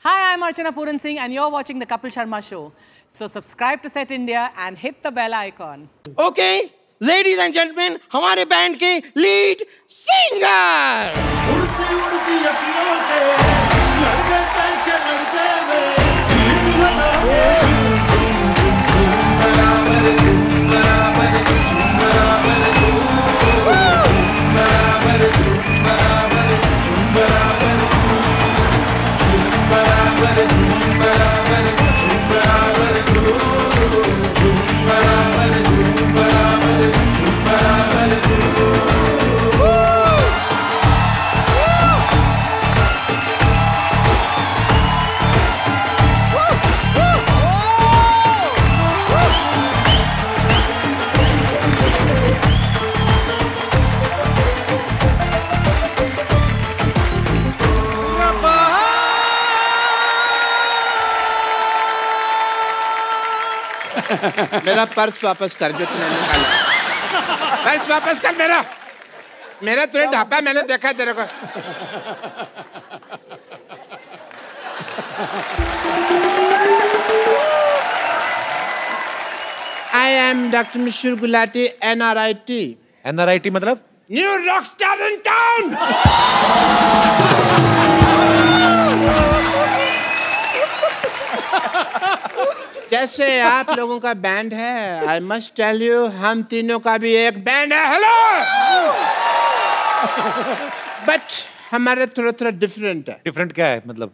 Hi, I'm Archana Puran Singh, and you're watching the Kapil Sharma Show. So subscribe to Set India and hit the bell icon. Okay, ladies and gentlemen, हमारे band के lead singer उड़ती उड़ती अखियों से लड़के पीछे लड़के वे मेरा पर्स वापस कर जो तूने निकाला पर्स वापस कर मेरा। मेरा तूने ढापा मैंने देखा तेरे को। I am doctor Mishra Gulati N R I T NRIT मतलब? New rock star in town कैसे आप लोगों का बैंड है आई मस्ट टेल यू हम तीनों का भी एक बैंड है। हेलो बट हमारा थोड़ा थोड़ा डिफरेंट है। डिफरेंट क्या है मतलब?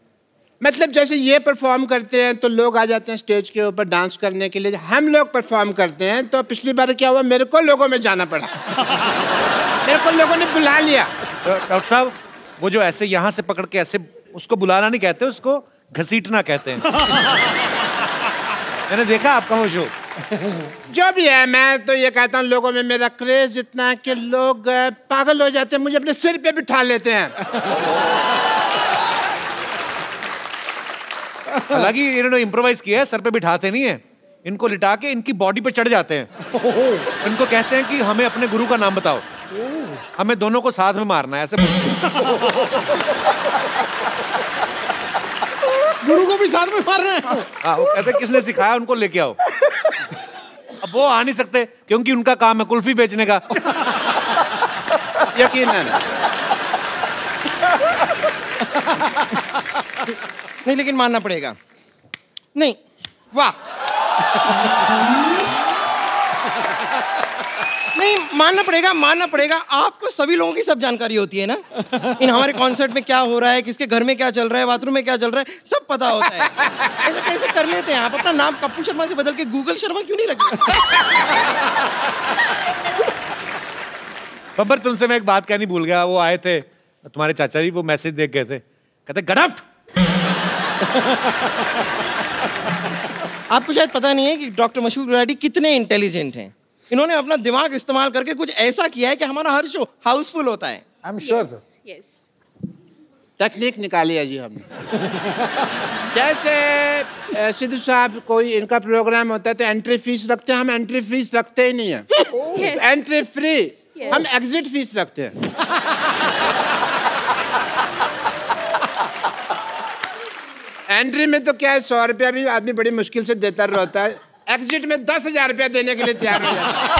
मतलब जैसे ये परफॉर्म करते हैं तो लोग आ जाते हैं स्टेज के ऊपर डांस करने के लिए। हम लोग परफॉर्म करते हैं तो पिछली बार क्या हुआ मेरे को लोगों में जाना पड़ा। मेरे को लोगों ने बुला लिया। डॉक्टर साहब वो जो ऐसे यहाँ से पकड़ के ऐसे उसको बुलाना नहीं कहते उसको घसीटना कहते हैं। मैंने देखा आपका वो शो। जो भी है मैं तो ये कहता हूँ लोगों में मेरा क्रेज इतना है कि लोग पागल हो जाते हैं मुझे अपने सिर पे बिठा लेते हैं। हालाँकि इन्होंने इम्प्रोवाइज किया है सर पे बिठाते नहीं है। इनको लिटा के इनकी बॉडी पे चढ़ जाते हैं। इनको कहते हैं कि हमें अपने गुरु का नाम बताओ। हमें दोनों को साथ में मारना है ऐसे। गुरु को भी साथ में मार रहे हैं। हाँ वो कहते किसने सिखाया उनको लेके आओ। अब वो आ नहीं सकते क्योंकि उनका काम है कुल्फी बेचने का। यकीनन नहीं लेकिन मानना पड़ेगा। नहीं वाह। नहीं मानना पड़ेगा मानना पड़ेगा। आपको सभी लोगों की सब जानकारी होती है ना? इन हमारे कॉन्सर्ट में क्या हो रहा है किसके घर में क्या चल रहा है बाथरूम में क्या चल रहा है सब पता होता है। ऐसे कैसे कर लेते हैं आप? अपना नाम कप्पू शर्मा से बदल के गूगल शर्मा क्यों नहीं रखते? बब्बर तुमसे मैं एक बात कहनी भूल गया। वो आए थे तुम्हारे चाचा जी वो मैसेज देख गए थे। कहते गडप आपको शायद पता नहीं है कि डॉक्टर मशहूर गुलाटी कितने इंटेलिजेंट हैं। इन्होंने अपना दिमाग इस्तेमाल करके कुछ ऐसा किया है कि हमारा हर शो हाउसफुल होता है I am sure sir yes. तकनीक निकाली है जी हमने जैसे सिद्धू साहब कोई इनका प्रोग्राम होता है तो एंट्री फ़ीस रखते हैं हम एंट्री फ़ीस रखते ही नहीं है Yes. Entry free Yes. हम एग्जिट फ़ीस रखते हैं एंट्री में तो क्या है सौ रुपया भी आदमी बड़ी मुश्किल से देता रहता है एग्जिट में दस हज़ार रुपया देने के लिए तैयार हो जाता है।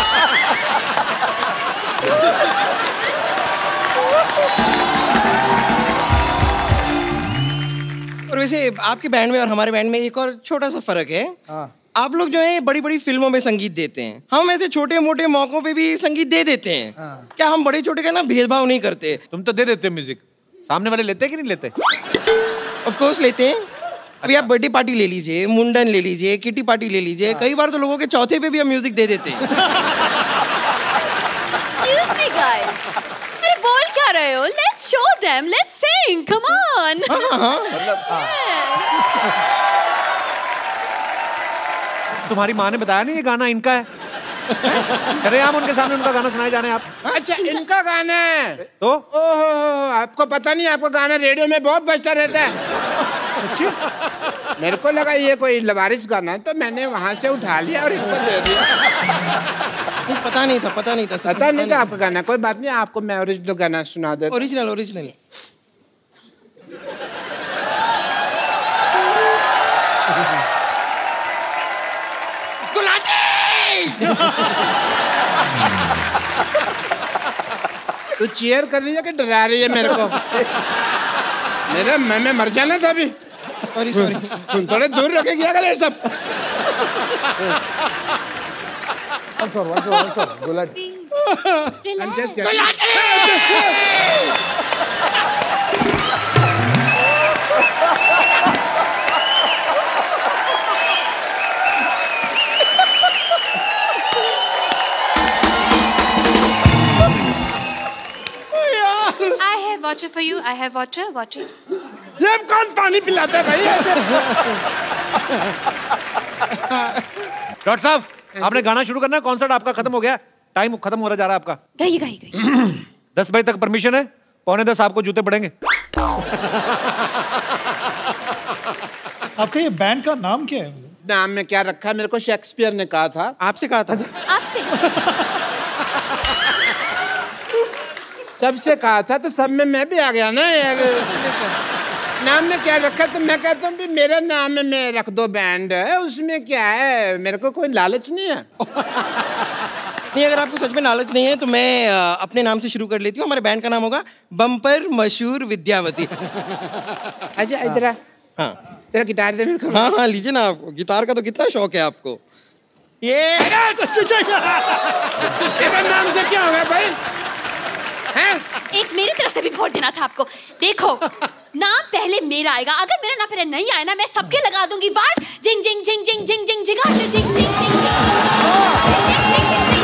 और वैसे आपके बैंड में और हमारे बैंड में एक और छोटा सा फ़र्क है। आप लोग जो है बड़ी बड़ी फ़िल्मों में संगीत देते हैं। हम ऐसे छोटे मोटे मौकों पे भी संगीत दे देते हैं। क्या हम बड़े छोटे का ना भेदभाव नहीं करते? तुम तो दे देते हो म्यूज़िक सामने वाले लेते कि नहीं लेते? ऑफ़ कोर्स लेते हैं। अभी आप बर्थडे पार्टी ले लीजिए मुंडन ले लीजिए किटी पार्टी ले लीजिए। कई बार तो लोगों के चौथे पे भी हम म्यूज़िक दे देते हैं। Excuse me, guys. अरे बोल क्या रहे हो? Let's show them let's sing come on तुम्हारी माँ ने बताया ना ये गाना इनका है? अरे हम उनके सामने उनका गाना सुनाए जाने आप। अच्छा इनका गाना है। तो? ओहो आपको पता नहीं आपका गाना रेडियो में बहुत बजता रहता है। अच्छा। मेरे को लगा ये कोई लवारिस गाना है तो मैंने वहाँ से उठा लिया और इनको दे दिया। नहीं, पता नहीं था पता नहीं था पता नहीं था आपका गाना कोई बात नहीं आपको मैं ओरिजिनल गाना सुना देता। ओरिजिनल ओरिजिनल तू चेयर कर रही है कि डरा रही है मेरे को। मेरे मैं मैं मर जाना था अभी। सॉरी सॉरी तुम थोड़े दूर रखे क्या करे सब? More. Gulat. I'm just getting- for you. I have water. Water. ये कौन पानी पिलाता है भाई ऐसे डॉक्टर साहब आपने गाना शुरू करना है। कॉन्सर्ट आपका खत्म हो गया टाइम खत्म हो रहा जा रहा है आपका। गई गई गई। दस बजे तक परमिशन है। पौने दस आपको जूते पड़ेंगे। आपका ये बैंड का नाम क्या है? नाम में क्या रखा है? मेरे को शेक्सपियर ने कहा था। आपसे कहा था। आपसे। सबसे कहा था? तो सब में मैं भी आ गया ना यार। नाम में क्या रखा? तो मैं कहता हूँ भी मेरे नाम में मैं रख दो बैंड है उसमें क्या है? मेरे को कोई लालच नहीं है। नहीं अगर आपको सच में लालच नहीं है तो मैं अपने नाम से शुरू कर लेती हूँ। हमारे बैंड का नाम होगा बम्पर मशहूर विद्यावती। अच्छा इधर हाँ। तेरा गिटार दे मेरे को। हाँ हाँ लीजिए ना आप। गिटार का तो कितना शौक है आपको। ये नाम से क्या होगा भाई? हैं एक मेरी तरफ़ से भी वोट देना था आपको देखो नाम पहले मेरा आएगा अगर मेरा नाम पहले नहीं आया ना मैं सबके लगा दूँगी वाट जिंग जिंग जिंग जिंग जिंग जिंग जिंग जिंग जिंग जिंग जिंग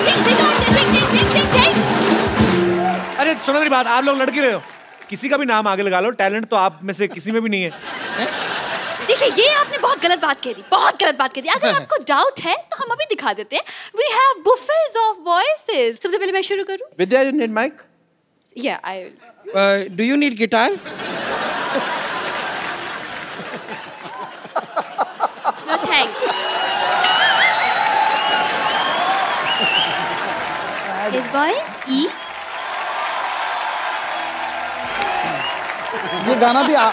जिंग जिंग जिंग जिंग जिंग जिंग अरे सुनो मेरी बात आप लोग लड़के रहे हो किसी का भी नाम आगे लगा लो टैलेंट तो आप में से किसी में भी नहीं है देखिए ये आपने बहुत गलत बात कह दी बहुत गलत बात कह दी अगर आपको डाउट है तो हम अभी दिखा देते हैं we have buffets of voices सबसे पहले मैं शुरू करूँ Vidya you need mic Yeah, I. Uh, do you need guitar? no thanks. His voice E. ये गाना भी आ,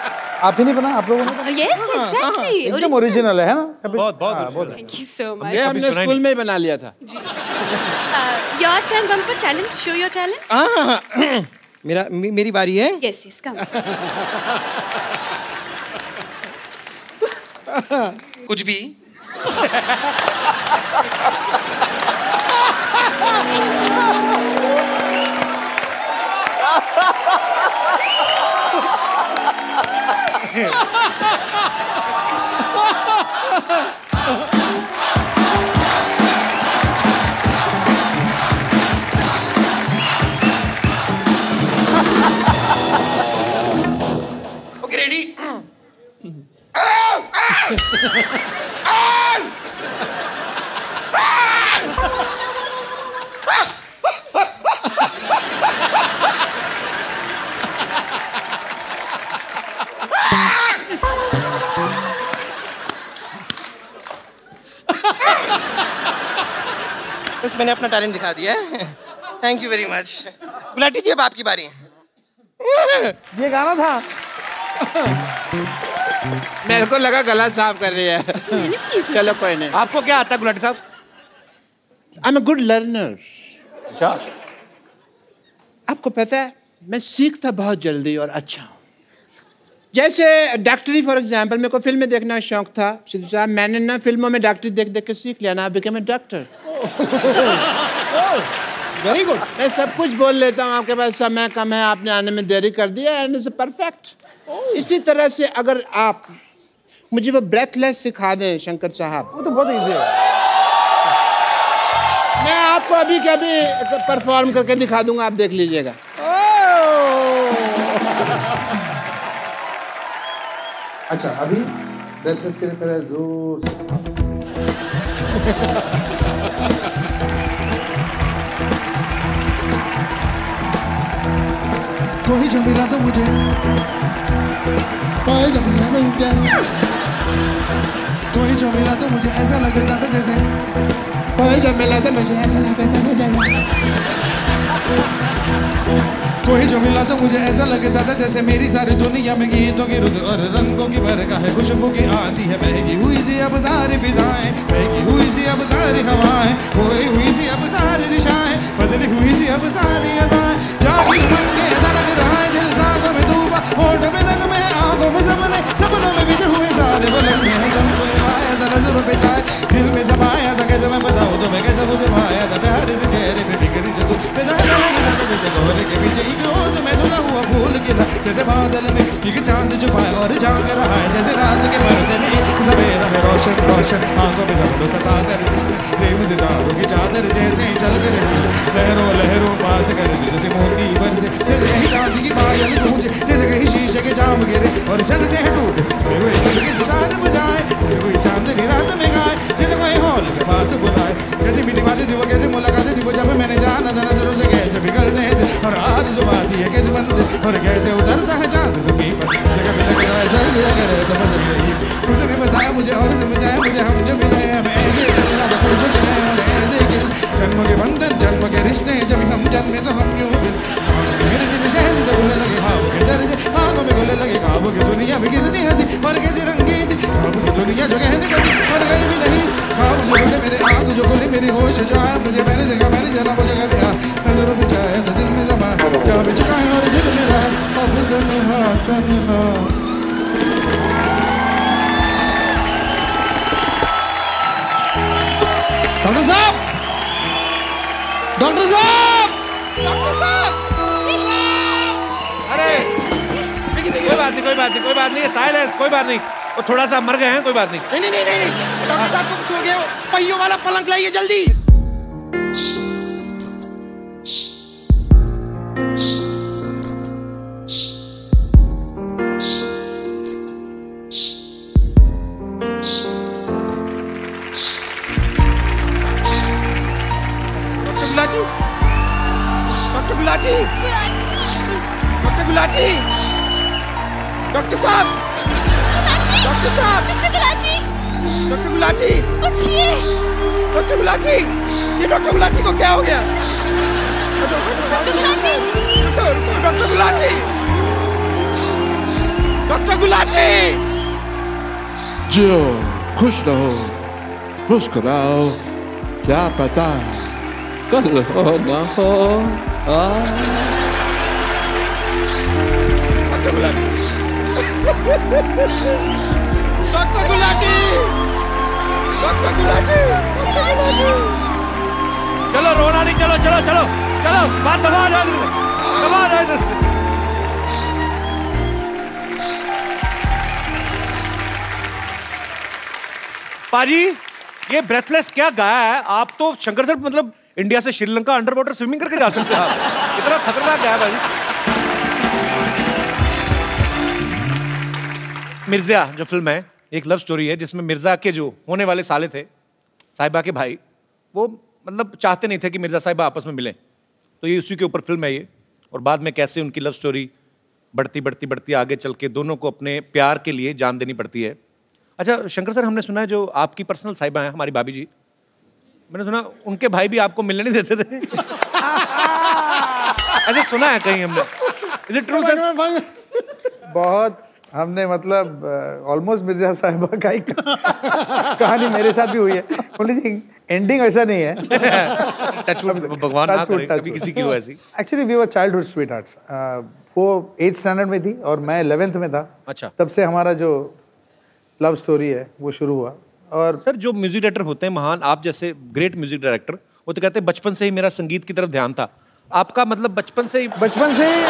आप ही नहीं बना आप लोगों ने oh, यस एग्जैक्टली हाँ, हाँ, हाँ, एकदम ओरिजिनल है ना बहुत बहुत थैंक यू सो मच ये हमने स्कूल में ही बना लिया था जी your turn, bumper challenge. Show your talent. हाँ मेरा मे- मेरी बारी है Yes, yes, come. कुछ भी अपना टैलेंट दिखा दिया है। Thank you very much Gulati ji अब आपकी बारी। ये गाना था। मेरे को लगा गला साफ़ कर रही है। चलो कोई नहीं। आपको क्या आता गुलाटी साहब? I am a good learner अच्छा। आपको पता है मैं सीखता बहुत जल्दी और अच्छा हूँ। जैसे डॉक्टरी फॉर एग्ज़ाम्पल मेरे को फ़िल्में देखने शौक था। सिद्धू साहब मैंने ना फ़िल्मों में डॉक्टरी देख देख के सीख लिया ना become a doctor very good मैं सब कुछ बोल लेता हूँ आपके पास समय कम है आपने आने में देरी कर दिया एंड इज़ परफेक्ट इसी तरह से अगर आप मुझे वो ब्रेथलेस सिखा दें शंकर साहब। वो तो बहुत ईजी है। मैं आपको अभी के अभी परफॉर्म करके दिखा दूँगा आप देख लीजिएगा। अच्छा अभी ब्रेथलेस के लिए पहले ज़ोर से कोई जो मिला तो मुझे। कोई जो मिला तो मुझे। कोई जो मिला तो मुझे, ऐसा लगता था जैसे। कोई जब मिला तो मुझे, ऐसा लगता था जैसे। कोई जो मिला तो मुझे ऐसा लगता था जैसे मेरी सारी दुनिया में गीतों की रुद और रंगों की बरखा है। खुशबू की आंधी है बहगी हुई सी अब सारी फिजाएँ बहगी हुई सी अब सारी हवाएँ खोई हुई सी अब सारी दिशाएँ, बदली हुई सी अब सारी अदाएँ। जागी मन के धड़क रहा है दिल सांसों में धूपा होठ में नग में, आँखों में सपने, सपनों में बीते हुए सारे बलन में जब कोई आया था, नज़रों पे छाए दिल में समाया था कैसे मैं बताऊँ तो मैं कैसे मुझे पाया था। प्यारे से चेहरे पे बिखरी थी तू बेजाना लग रहा था फूल जैसे बादल में एक चाँद छुपाया और झाँक रहा है, जैसे रात के पर्दे में सवेरा है रोशन रोशन, आँखों में जबड़ों का सागर जिसमें प्रेम सितारों की चादर जैसे चल कर लहरों लहरों बात करे जैसे मोती बरसे जैसे कहीं चांदी की पायल गूंजे, जैसे कहीं शीशे के जाम गिरे और छन से टूटे चल के सितार बजाए, जैसे कोई रात में गाए, जैसे कोई हॉल से पास बुलाए कैसी मुलाकातें वो जब मैंने जाना नज़रों से कैसे बिगड़ने और आज जो बात है कैसे से, और कैसे उतरता है चाँद तो बताया, मुझे और समझाया मुझे हम जो मिले तो जन्म के बंधन, जन्म के रिश्ते, जब हम जन्मे तो हम यूँ लगे ख्वाबों की दुनिया में गिरनी हँसी और कैसी रंगीन ख्वाबों की दुनिया जो कहने लगी और गई भी नहीं। ख्वाब जो बोले मेरे आँख जो बोले मेरी होश जाए मुझे मैंने देखा, मैंने जाना जगह पे आ नज़रों पे चाहे तो दिल में जमा जा भी चुका है और दिल में रहा अब तन्हा तन्हा। डॉक्टर साहब! डॉक्टर साहब! कोई बात नहीं कोई बात नहीं साइलेंस कोई बात नहीं वो थोड़ा सा मर गए हैं कोई बात नहीं नहीं नहीं नहीं नहीं डॉक्टर साहब कुछ हो गया पहियों वाला पलंग लाइए जल्दी गुलाटी डॉक्टर गुलाटी ये डॉक्टर गुलाटी को क्या हो गया doctor Gulati doctor doctor Gulati doctor Gulati जियो खुश रहो मुस्कुराओ क्या पता कल हो ना हो आ डॉक्टर गुलाटी डॉक्टर गुलाटी चलो, रोना नहीं, चलो चलो चलो चलो, बात दबा जाओ इधर दबा जाओ इधर। पाजी, ये ब्रेथलेस क्या गाया है? आप तो शंकर सर मतलब इंडिया से श्रीलंका अंडर वाटर स्विमिंग करके जा सकते हैं। इतना खतरनाक गाया भाजी मिर्ज़ा जो फ़िल्म है एक लव स्टोरी है जिसमें मिर्ज़ा के जो होने वाले साले थे साहिबा के भाई वो मतलब चाहते नहीं थे कि मिर्ज़ा साहिबा आपस में मिलें। तो ये उसी के ऊपर फ़िल्म है ये। और बाद में कैसे उनकी लव स्टोरी बढ़ती बढ़ती बढ़ती आगे चल के दोनों को अपने प्यार के लिए जान देनी पड़ती है। अच्छा शंकर सर हमने सुना है जो आपकी पर्सनल साहिबा हैं हमारी भाभी जी। मैंने सुना उनके भाई भी आपको मिलने नहीं देते थे। ऐसे सुना है कहीं हमने? इज़ इट ट्रू सर बहुत हमने मतलब ऑलमोस्ट मिर्ज़ा साहिबा का ही कहानी मेरे साथ भी हुई है। ओनली थिंग एंडिंग ऐसा नहीं है। भगवान ना करे कभी किसी की हो ऐसी। Actually we were childhood sweethearts वो एट स्टैंडर्ड में थी और मैं इलेवेंथ में था। अच्छा। तब से हमारा जो लव स्टोरी है वो शुरू हुआ। और सर जो म्यूज़िक डायरेक्टर होते हैं महान आप जैसे ग्रेट म्यूज़िक डायरेक्टर वो तो कहते हैं बचपन से ही मेरा संगीत की तरफ़ ध्यान था। आपका मतलब बचपन से ही बचपन से ही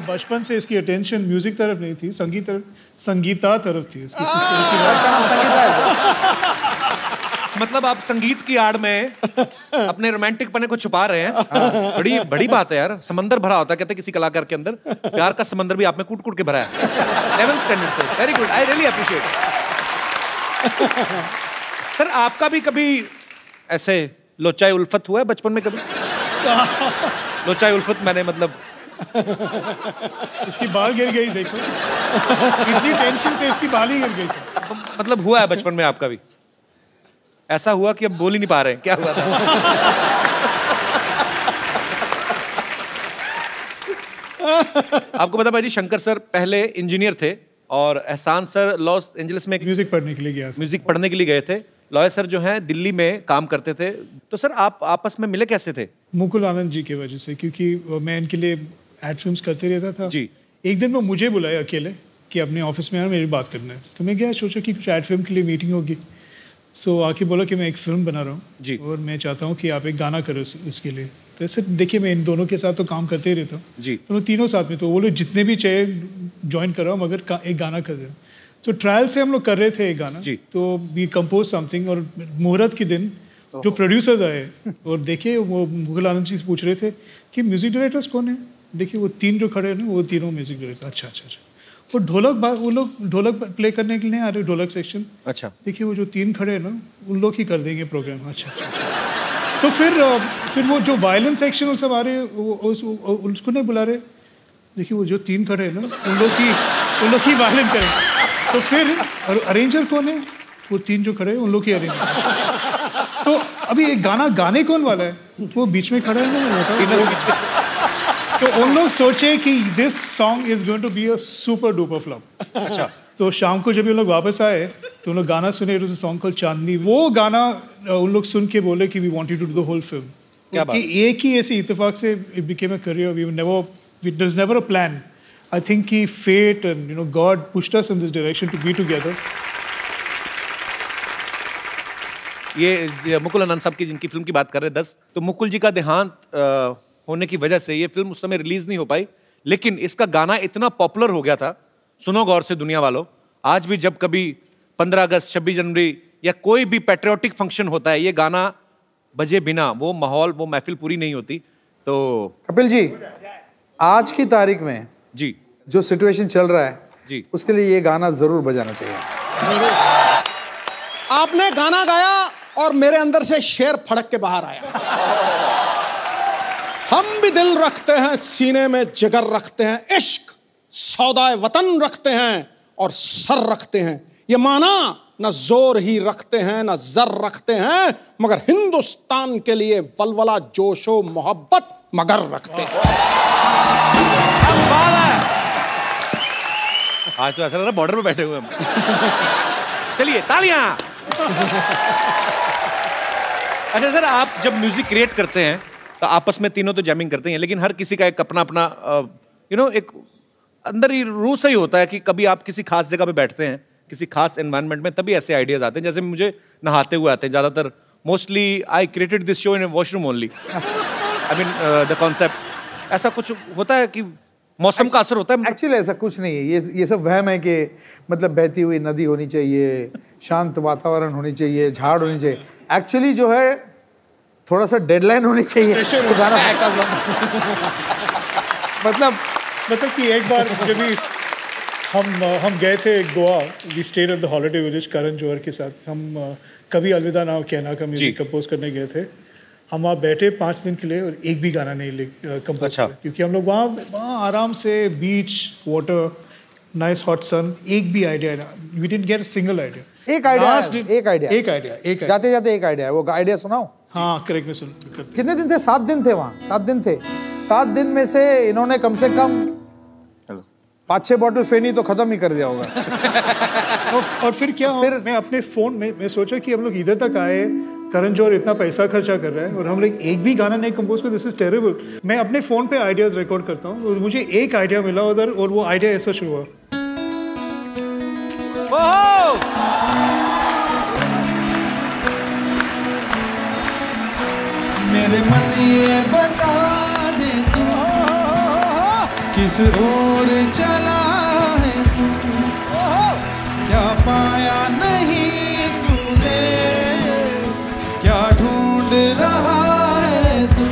जो बचपन से इसकी अटेंशन म्यूज़िक तरफ़ नहीं थी संगीत तरफ़ संगीता तरफ़ थी इसकी संगीता मतलब आप संगीत की आड़ में अपने रोमांटिक पने को छुपा रहे हैं। बड़ी बड़ी बात है यार समंदर भरा होता है कहते किसी कलाकार के अंदर प्यार का समंदर भी आप में कूट कूट के भरा है। लेवल स्टैंडर्ड से very good I really appreciate sir आपका भी कभी ऐसे लोचाई उल्फत हुआ है बचपन में कभी? लोचाई उल्फत मैंने मतलब इसकी बाल गिर गई देखो। इतनी टेंशन से इसकी बाल ही गिर गई मतलब हुआ है बचपन में आपका भी? ऐसा हुआ कि अब बोल ही नहीं पा रहे क्या हुआ था? आपको पता भाई जी शंकर सर पहले इंजीनियर थे और एहसान सर लॉस एंजलिस में म्यूज़िक पढ़ने के लिए गया म्यूज़िक पढ़ने के लिए गए थे। लॉयर सर जो हैं दिल्ली में काम करते थे। तो सर आप आपस में मिले कैसे थे? मुकुल आनंद जी की वजह से क्योंकि मैं इनके लिए एड फिल्म्स करते रहता था। जी। एक दिन वो मुझे बुलाया अकेले कि अपने ऑफ़िस में आना मेरी बात करना। है तो मैं गया सोचा कि कुछ एड फ़िल्म के लिए मीटिंग होगी। सो so, आके बोला कि मैं एक फ़िल्म बना रहा हूँ। जी। और मैं चाहता हूँ कि आप एक गाना करो इस- इसके लिए। तो ऐसे देखिए मैं इन दोनों के साथ तो काम करते ही रहता हूँ। जी। तो तीनों साथ में तो वो लोग जितने भी चाहे ज्वाइन कर रहा हूँ मगर एक गाना कर दें। सो ट्रायल से हम लोग कर रहे थे एक गाना। जी। तो वी कंपोज समथिंग और मुहूर्त के दिन जो प्रोड्यूसर्स आए और देखिए वो मुगल आनंद जी से पूछ रहे थे कि म्यूज़िक डायरेक्टर्स कौन है? देखिए वो तीन जो खड़े हैं ना वो तीनों म्यूज़िक डायरेक्टर अच्छा अच्छा अच्छा। वो ढोलक वो लोग ढोलक प्ले करने के लिए आ रहे ढोलक सेक्शन अच्छा। देखिए वो जो तीन खड़े हैं ना उन लोग ही कर देंगे प्रोग्राम अच्छा अच्छा तो फिर फिर वो जो वायलेंस सेक्शन वो सब आ रहे हैं वो उस, उसको नहीं बुला रहे। देखिए वो जो तीन खड़े हैं ना उन लोग की उन लोग की वायलेंस करें। तो फिर अरेंजर कौन है? वो तीन जो खड़े हैं उन लोग की अरेंजर तो अभी एक गाना गाने कौन वाला है? वो बीच में खड़ा है ना। तो उन लोग सोचे कि this song is going to be a super duper flop अच्छा। तो शाम को जब ये लोग वापस आए तो उन लोग गाना सुने इट सॉन्ग कॉल चांदनी। वो गाना उन लोग सुन के बोले कि we wanted to do the whole film क्या बात? एक ही ऐसे इत्तेफाक से it became a career we never it was never a plan I think कि fate and you know God pushed us in this direction to be together ये मुकुल आनंद साहब की जिनकी फ़िल्म की बात कर रहे हैं दस। तो मुकुल जी का देहांत होने की वजह से ये फ़िल्म उस समय रिलीज़ नहीं हो पाई। लेकिन इसका गाना इतना पॉपुलर हो गया था। सुनो गौर से दुनिया वालों आज भी जब कभी पंद्रह अगस्त छब्बीस जनवरी या कोई भी पेट्रियोटिक फ़ंक्शन होता है ये गाना बजे बिना वो माहौल वो महफिल पूरी नहीं होती। तो कपिल जी आज की तारीख में जी। जो सिचुएशन चल रहा है जी। उसके लिए ये गाना ज़रूर बजाना चाहिए। आपने गाना गाया और मेरे अंदर से शेर फड़क के बाहर आया। हम भी दिल रखते हैं, सीने में जिगर रखते हैं, इश्क, सौदाए वतन रखते हैं और सर रखते हैं। ये माना न ज़ोर ही रखते हैं, न जर रखते हैं, मगर हिंदुस्तान के लिए वलवला, जोशो, मोहब्बत मगर रखते हैं। आज तो ऐसा लग रहा बॉर्डर पे बैठे हुए हम। चलिए, तालियाँ। अच्छा सर, आप जब म्यूज़िक क्रिएट करते हैं तो आपस में तीनों तो जैमिंग करते हैं, लेकिन हर किसी का एक अपना अपना यू नो एक अंदर ही रूह से ही होता है कि कभी आप किसी खास जगह पे बैठते हैं, किसी खास एनवायरनमेंट में, तभी ऐसे आइडियाज़ आते हैं, जैसे मुझे नहाते हुए आते हैं, ज़्यादातर mostly I created this show in washroom only I mean the concept ऐसा कुछ होता है कि मौसम का असर होता है? एक्चुअली ऐसा कुछ नहीं है। ये ये सब वहम है कि मतलब बहती हुई नदी होनी चाहिए, शांत वातावरण होनी चाहिए, झाड़ होनी चाहिए। एक्चुअली जो है थोड़ा सा डेडलाइन होनी चाहिए। तो गाना मतलब मतलब कि एक बार जब भी हम हम गए थे Goa we stayed at the holiday village Karan Johar के साथ। हम कभी अलविदा ना कहना का म्यूज़िक कंपोज करने गए थे। हम वहाँ बैठे पाँच दिन के लिए और एक भी गाना नहीं कंपोज अच्छा। क्योंकि हम लोग वहाँ वहाँ आराम से beach water nice hot sun एक भी idea we didn't get single idea एक आइडिया एक आइडिया एक आइडिया एक जाते जाते एक आइडिया है। वो आइडिया सुनाओ। हाँ करेक्ट में सुन कितने दिन थे? सात दिन थे वहाँ। सात दिन थे। सात दिन में से इन्होंने कम से कम पाँच छह बॉटल फेनी तो खत्म ही कर दिया होगा। और, और फिर क्या फिर मैं अपने फ़ोन में मैं सोचा कि हम लोग इधर तक आए करण जौहर इतना पैसा खर्चा कर रहा है और हम लोग एक भी गाना नहीं कंपोज कर दिस इज़ टेरेबल मैं अपने फ़ोन पे आइडियाज़ रिकॉर्ड करता हूँ और मुझे एक आइडिया मिला उधर और वो आइडिया ऐसा शुरू हुआ। ओर चला है। तू क्या पाया नहीं तूने? क्या ढूंढ रहा है तू?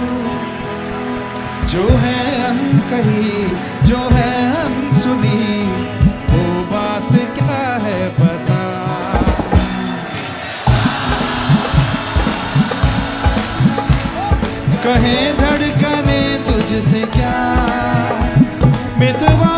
जो है अनकही, जो है अनसुनी, वो बात क्या है बता कहे धड़कने तुझसे क्या? මෙතුවා